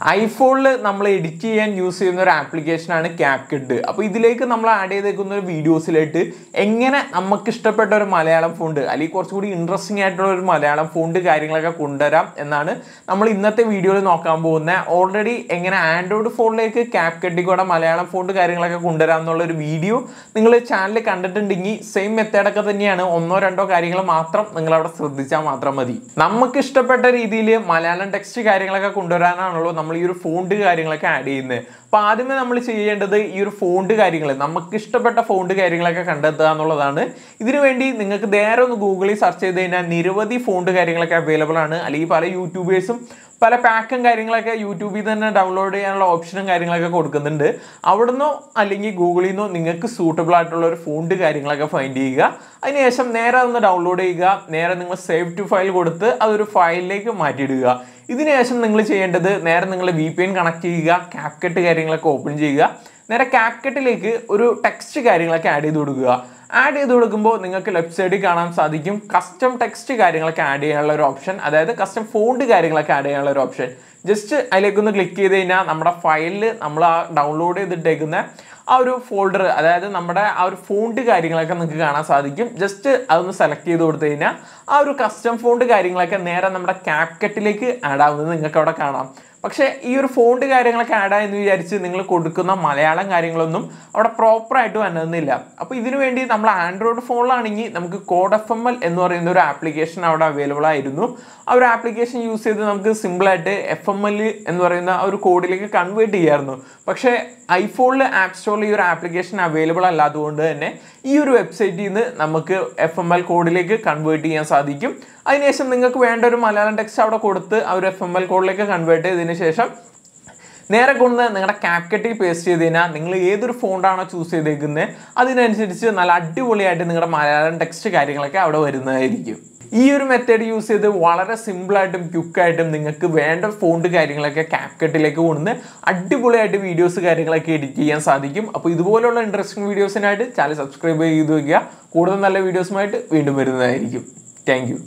ഐഫോണിൽ നമ്മൾ എഡിറ്റ് ചെയ്യാൻ യൂസ് ചെയ്യുന്ന ഒരു ആപ്ലിക്കേഷനാണ് ക്യാപ്കിഡ് അപ്പോൾ ഇതിലേക്ക് നമ്മൾ ആഡ് ചെയ്തേക്കുന്ന ഒരു വീഡിയോസിലായിട്ട് എങ്ങനെ നമുക്ക് ഇഷ്ടപ്പെട്ട ഒരു മലയാളം ഫോണ്ട് അല്ലെങ്കിൽ കുറച്ചും കൂടി ഇൻട്രസ്റ്റിംഗ് ആയിട്ടുള്ള ഒരു മലയാളം ഫോണ്ട് കാര്യങ്ങളൊക്കെ കൊണ്ടുവരാം എന്നാണ് നമ്മൾ ഇന്നത്തെ വീഡിയോയിൽ നോക്കാൻ പോകുന്നത് ഓൾറെഡി എങ്ങനെ ആൻഡ്രോയിഡ് ഫോണിലേക്ക് ക്യാപ്കട്ടിൽ കൂടെ മലയാളം ഫോണ്ട് കാര്യങ്ങളൊക്കെ കൊണ്ടുവരാം എന്നുള്ള ഒരു വീഡിയോ നിങ്ങൾ ചാനൽ കണ്ടിട്ടുണ്ടെങ്കിൽ സെയിം മെത്തേഡൊക്കെ തന്നെയാണ്. ഒന്നോ രണ്ടോ കാര്യങ്ങൾ മാത്രം നിങ്ങൾ അവിടെ ശ്രദ്ധിച്ചാൽ മാത്രം മതി. നമുക്ക് ഇഷ്ടപ്പെട്ട രീതിയിൽ മലയാളം ടെക്സ്റ്റ് കാര്യങ്ങളൊക്കെ കൊണ്ടുവരാനാണല്ലോ നമ്മൾ ഈ ഒരു ഫോണ്ട് കാര്യങ്ങളൊക്കെ ആഡ് ചെയ്യുന്നത് അപ്പോൾ ആദ്യമേ നമ്മൾ ചെയ്യേണ്ടത് ഈ ഒരു ഫോണ്ട് കാര്യങ്ങൾ നമുക്ക് ഇഷ്ടപ്പെട്ട ഫോണ്ട് കാര്യങ്ങളൊക്കെ കണ്ടെത്തുക എന്നുള്ളതാണ്. ഇതിനുവേണ്ടി നിങ്ങൾക്ക് നേരെ ഒന്ന് ഗൂഗിളിൽ സെർച്ച് ചെയ്ത് കഴിഞ്ഞാൽ നിരവധി ഫോണ്ട് കാര്യങ്ങളൊക്കെ അവൈലബിൾ ആണ്. അല്ലെങ്കിൽ പല യൂട്യൂബേഴ്സും പല പാക്കും കാര്യങ്ങളൊക്കെ യൂട്യൂബിൽ തന്നെ ഡൗൺലോഡ് ചെയ്യാനുള്ള ഓപ്ഷനും കാര്യങ്ങളൊക്കെ കൊടുക്കുന്നുണ്ട്. അവിടുന്നോ അല്ലെങ്കിൽ ഗൂഗിളിൽ നിന്നോ നിങ്ങൾക്ക് സൂട്ടബിൾ ആയിട്ടുള്ള ഒരു ഫോണ്ട് കാര്യങ്ങളൊക്കെ ഫൈൻഡ് ചെയ്യുക. അതിനുശേഷം നേരെ ഒന്ന് ഡൗൺലോഡ് ചെയ്യുക. നേരെ നിങ്ങൾ സേവ് ടു ഫയൽ കൊടുത്ത് അതൊരു ഫയലിലേക്ക് മാറ്റിയിടുക. ഇതിനുശേഷം നിങ്ങൾ ചെയ്യേണ്ടത് നേരെ നിങ്ങൾ വി പി എൻ കണക്ട് ചെയ്യുക ക്യാപ്കെട്ട് കാര്യങ്ങളൊക്കെ ഓപ്പൺ ചെയ്യുക. നേരെ ക്യാപ്കെട്ടിലേക്ക് ഒരു ടെക്സ്റ്റ് കാര്യങ്ങളൊക്കെ ആഡ് ചെയ്ത് കൊടുക്കുക. ആഡ് ചെയ്ത് കൊടുക്കുമ്പോൾ നിങ്ങൾക്ക് ലെഫ്റ്റ് സൈഡിൽ കാണാൻ സാധിക്കും. കസ്റ്റം ടെക്സ്റ്റ് കാര്യങ്ങളൊക്കെ ആഡ് ചെയ്യാനുള്ള ഒരു ഓപ്ഷൻ അതായത് കസ്റ്റം ഫോണ്ട് കാര്യങ്ങളൊക്കെ ആഡ് ചെയ്യാനുള്ള ഒരു ഓപ്ഷൻ ജസ്റ്റ് അതിലേക്കൊന്ന് ക്ലിക്ക് ചെയ്ത് കഴിഞ്ഞാൽ നമ്മുടെ ഫയലിൽ നമ്മൾ ആ ഡൗൺലോഡ് ചെയ്തിട്ടേക്കുന്ന ആ ഒരു ഫോൾഡർ അതായത് നമ്മുടെ ആ ഒരു ഫോണ്ട് കാര്യങ്ങളൊക്കെ നിങ്ങൾക്ക് കാണാൻ സാധിക്കും. ജസ്റ്റ് അതൊന്ന് സെലക്ട് ചെയ്ത് കൊടുത്തു കഴിഞ്ഞാൽ ആ ഒരു കസ്റ്റം ഫോണ്ട് കാര്യങ്ങളൊക്കെ നേരെ നമ്മുടെ ക്യാപ്കട്ടിലേക്ക് ആഡ് ആവുന്നത് നിങ്ങൾക്ക് അവിടെ കാണാം. പക്ഷേ ഈ ഒരു ഫോണ്ട് കാര്യങ്ങളൊക്കെ ആഡ് ആയെന്ന് വിചാരിച്ച് നിങ്ങൾ കൊടുക്കുന്ന മലയാളം കാര്യങ്ങളൊന്നും അവിടെ പ്രോപ്പറായിട്ട് വന്നതെന്നില്ല അപ്പോൾ ഇതിനു വേണ്ടി നമ്മൾ ആൻഡ്രോയിഡ് ഫോണിലാണെങ്കിൽ നമുക്ക് കോഡ് എഫ് എം എൽ എന്ന് പറയുന്ന ഒരു ആപ്ലിക്കേഷൻ അവിടെ അവൈലബിൾ ആയിരുന്നു. ആ ഒരു ആപ്ലിക്കേഷൻ യൂസ് ചെയ്ത് നമുക്ക് സിമ്പിളായിട്ട് എഫ് എം എൽ എന്ന് പറയുന്ന ആ ഒരു കോഡിലേക്ക് കൺവേർട്ട് ചെയ്യായിരുന്നു. പക്ഷേ ഐഫോണിൽ ആപ്പ് സ്റ്റോറിൽ ഈ ഒരു ആപ്ലിക്കേഷൻ അവൈലബിൾ അല്ലാത്തതുകൊണ്ട് തന്നെ ഈ ഒരു വെബ്സൈറ്റിൽ നിന്ന് നമുക്ക് എഫ് എം എൽ കോഡിലേക്ക് കൺവേർട്ട് ചെയ്യാൻ സാധിക്കും. അതിനുശേഷം നിങ്ങൾക്ക് വേണ്ട ഒരു മലയാളം ടെക്സ്റ്റ് അവിടെ കൊടുത്ത് ആ ഒരു എഫ് എം എൽ കോഡിലേക്ക് കൺവേർട്ട് ചെയ്തതിന് ശേഷം നേരെ കൊണ്ട് നിങ്ങളുടെ ക്യാപ്കട്ടിൽ പേസ്റ്റ് ചെയ്ത് കഴിഞ്ഞാൽ നിങ്ങൾ ഏതൊരു ഫോണ്ടാണോ ചൂസ് ചെയ്തേക്കുന്നത് അതിനനുസരിച്ച് നല്ല അടിപൊളിയായിട്ട് നിങ്ങളുടെ മലയാളം ടെക്സ്റ്റ് കാര്യങ്ങളൊക്കെ അവിടെ വരുന്നതായിരിക്കും. ഈ ഒരു മെത്തേഡ് യൂസ് ചെയ്ത് വളരെ സിമ്പിളായിട്ടും ക്യുക്കായിട്ടും നിങ്ങൾക്ക് വേണ്ട ഫോണ്ട് കാര്യങ്ങളൊക്കെ ക്യാപ്കട്ടിലേക്ക് കൊണ്ടുവന്ന് അടിപൊളിയായിട്ട് വീഡിയോസ് കാര്യങ്ങളൊക്കെ എഡിറ്റ് ചെയ്യാൻ സാധിക്കും. അപ്പോൾ ഇതുപോലുള്ള ഇൻട്രസ്റ്റിംഗ് വീഡിയോസിനായിട്ട് ചാനൽ സബ്സ്ക്രൈബ് ചെയ്ത് വയ്ക്കുക കൂടുതൽ നല്ല വീഡിയോസുമായിട്ട് വീണ്ടും വരുന്നതായിരിക്കും. താങ്ക്